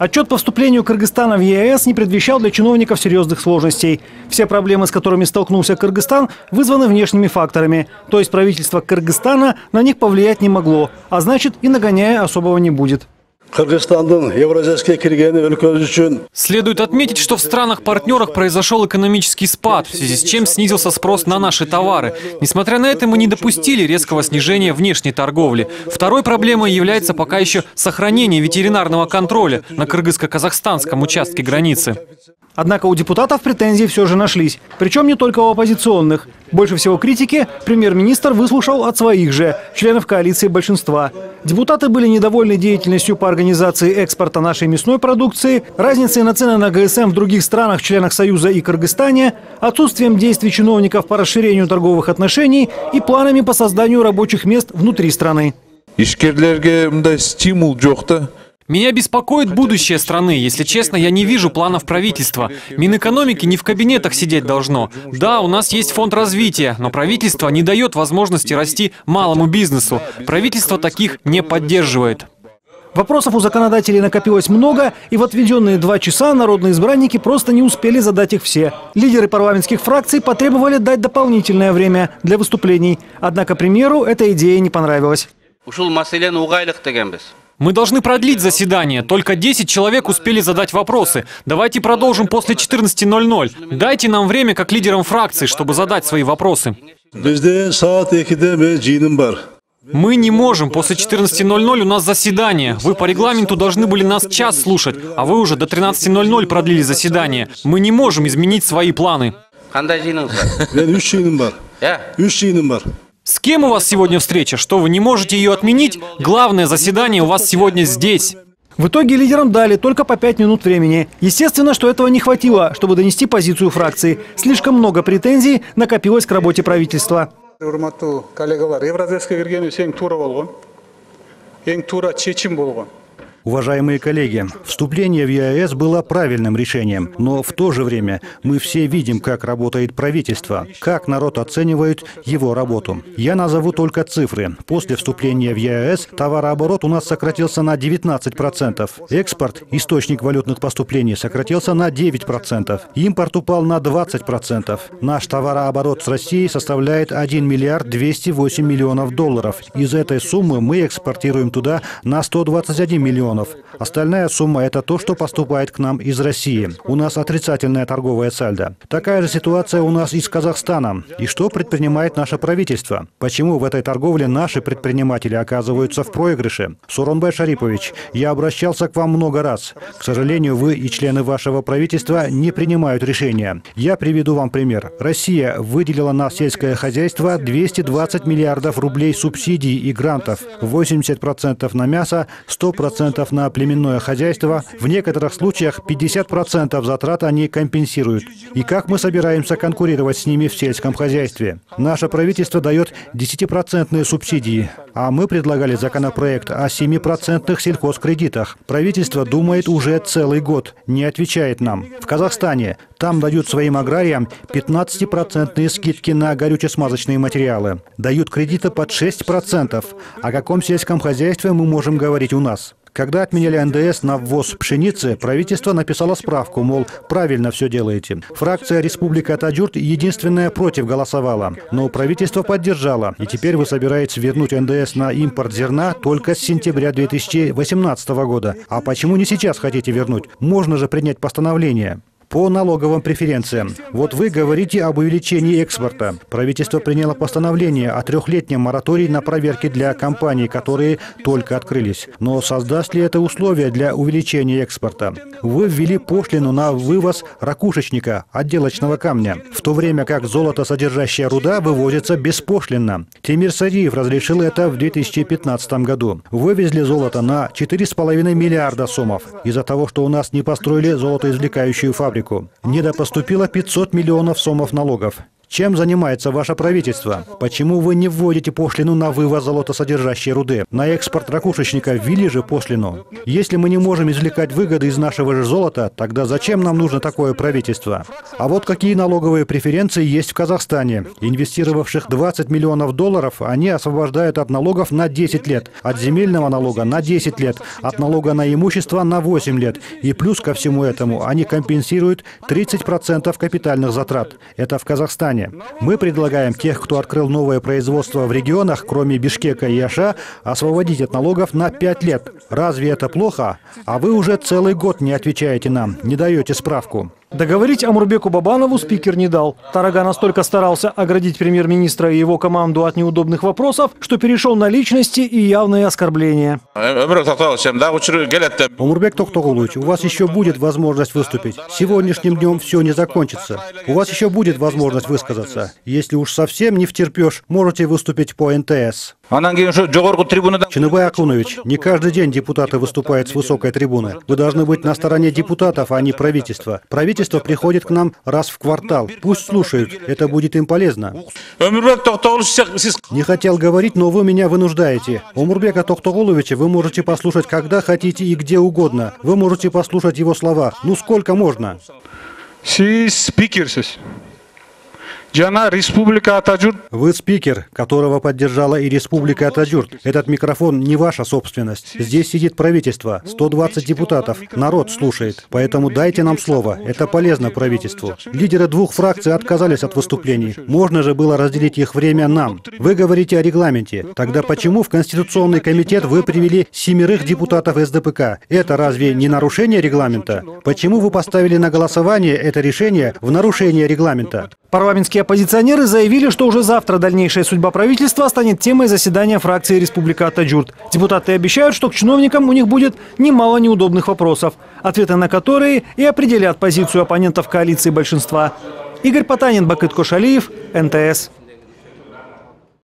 Отчет по вступлению Кыргызстана в ЕАЭС не предвещал для чиновников серьезных сложностей. Все проблемы, с которыми столкнулся Кыргызстан, вызваны внешними факторами. То есть правительство Кыргызстана на них повлиять не могло, а значит и нагоняя особого не будет. Следует отметить, что в странах-партнерах произошел экономический спад, в связи с чем снизился спрос на наши товары. Несмотря на это, мы не допустили резкого снижения внешней торговли. Второй проблемой является пока еще сохранение ветеринарного контроля на кыргызско-казахстанском участке границы. Однако у депутатов претензии все же нашлись. Причем не только у оппозиционных. Больше всего критики премьер-министр выслушал от своих же, членов коалиции большинства. Депутаты были недовольны деятельностью по организации экспорта нашей мясной продукции, разницей на цены на ГСМ в других странах, членах Союза и Кыргызстане, отсутствием действий чиновников по расширению торговых отношений и планами по созданию рабочих мест внутри страны. ишкерлерге стимул жок да Меня беспокоит будущее страны. Если честно, я не вижу планов правительства. Минэкономики не в кабинетах сидеть должно. Да, у нас есть фонд развития, но правительство не дает возможности расти малому бизнесу. Правительство таких не поддерживает. Вопросов у законодателей накопилось много, и в отведенные два часа народные избранники просто не успели задать их все. Лидеры парламентских фракций потребовали дать дополнительное время для выступлений. Однако премьеру эта идея не понравилась. Мы должны продлить заседание. Только 10 человек успели задать вопросы. Давайте продолжим после 14.00. Дайте нам время как лидерам фракций, чтобы задать свои вопросы. Мы не можем. После 14.00 у нас заседание. Вы по регламенту должны были нас час слушать, а вы уже до 13.00 продлили заседание. Мы не можем изменить свои планы. С кем у вас сегодня встреча? Что, вы не можете ее отменить? Главное заседание у вас сегодня здесь. В итоге лидерам дали только по пять минут времени. Естественно, что этого не хватило, чтобы донести позицию фракции. Слишком много претензий накопилось к работе правительства. урматтуу коллегалар туура болгон эң туура чечим болгон Уважаемые коллеги, вступление в ЕАЭС было правильным решением, но в то же время мы все видим, как работает правительство, как народ оценивает его работу. Я назову только цифры. После вступления в ЕАЭС товарооборот у нас сократился на 19%, экспорт, источник валютных поступлений, сократился на 9%, импорт упал на 20%. Наш товарооборот с Россией составляет 1 миллиард 208 миллионов долларов. Из этой суммы мы экспортируем туда на 121 миллионов. Остальная сумма – это то, что поступает к нам из России. У нас отрицательная торговая сальдо. Такая же ситуация у нас и с Казахстаном. И что предпринимает наше правительство? Почему в этой торговле наши предприниматели оказываются в проигрыше? Суронбай Шарипович, я обращался к вам много раз. К сожалению, вы и члены вашего правительства не принимают решения. Я приведу вам пример. Россия выделила на сельское хозяйство 220 миллиардов рублей субсидий и грантов. 80% на мясо, 100% на племенное хозяйство. В некоторых случаях 50% затрат они компенсируют. И как мы собираемся конкурировать с ними в сельском хозяйстве? Наше правительство дает 10% субсидии, а мы предлагали законопроект о 7% сельхозкредитах. Правительство думает уже целый год, не отвечает нам. В Казахстане там дают своим аграриям 15% скидки на горюче-смазочные материалы. Дают кредиты под 6%. О каком сельском хозяйстве мы можем говорить у нас? Когда отменяли НДС на ввоз пшеницы, правительство написало справку, мол, правильно все делаете. Фракция «Республика Таджурт» единственная против голосовала, но правительство поддержало. И теперь вы собираетесь вернуть НДС на импорт зерна только с сентября 2018 года. А почему не сейчас хотите вернуть? Можно же принять постановление по налоговым преференциям. Вот вы говорите об увеличении экспорта. Правительство приняло постановление о трехлетнем моратории на проверки для компаний, которые только открылись. Но создаст ли это условия для увеличения экспорта? Вы ввели пошлину на вывоз ракушечника, отделочного камня, в то время как золото, содержащая руда, вывозится беспошлинно. Тимир Садиев разрешил это в 2015 году. Вывезли золото на 4,5 миллиарда сомов из-за того, что у нас не построили золотоизвлекающую фабрику фабрику. Недопоступило 500 миллионов сомов налогов. Чем занимается ваше правительство? Почему вы не вводите пошлину на вывоз золотосодержащей руды? На экспорт ракушечника ввели же пошлину. Если мы не можем извлекать выгоды из нашего же золота, тогда зачем нам нужно такое правительство? А вот какие налоговые преференции есть в Казахстане. Инвестировавших 20 миллионов долларов, они освобождают от налогов на 10 лет, от земельного налога на 10 лет, от налога на имущество на 8 лет. И плюс ко всему этому они компенсируют 30% капитальных затрат. Это в Казахстане. Мы предлагаем тех, кто открыл новое производство в регионах, кроме Бишкека и Аша, освободить от налогов на 5 лет. Разве это плохо? А вы уже целый год не отвечаете нам, не даете справку. Договорить Амурбеку Бабанову спикер не дал. Тарага настолько старался оградить премьер-министра и его команду от неудобных вопросов, что перешел на личности и явные оскорбления. Умурбек Токтогулович, у вас еще будет возможность выступить. Сегодняшним днем все не закончится. У вас еще будет возможность высказаться. Если уж совсем не втерпешь, можете выступить по НТС. Чиныбай Аклунович, не каждый день депутаты выступают с высокой трибуны. Вы должны быть на стороне депутатов, а не правительства. Правительство приходит к нам раз в квартал. Пусть слушают, это будет им полезно. Не хотел говорить, но вы меня вынуждаете. Умурбека Токтогуловича вы можете послушать когда хотите и где угодно. Вы можете послушать его слова. Ну сколько можно? сиз спикерсиз жана республика ата журт Вы спикер, которого поддержала и Республика Атажурт. Этот микрофон не ваша собственность. Здесь сидит правительство, 120 депутатов. Народ слушает. Поэтому дайте нам слово. Это полезно правительству. Лидеры двух фракций отказались от выступлений. Можно же было разделить их время нам. Вы говорите о регламенте. Тогда почему в Конституционный комитет вы привели семерых депутатов СДПК? Это разве не нарушение регламента? Почему вы поставили на голосование это решение в нарушение регламента? Парламентские оппозиционеры заявили, что уже завтра дальнейшая судьба правительства станет темой заседания фракции Республика Таджурт. Депутаты обещают, что к чиновникам у них будет немало неудобных вопросов, ответы на которые и определят позицию оппонентов коалиции большинства. Игорь Потанин, Бакыт Кошалиев, НТС.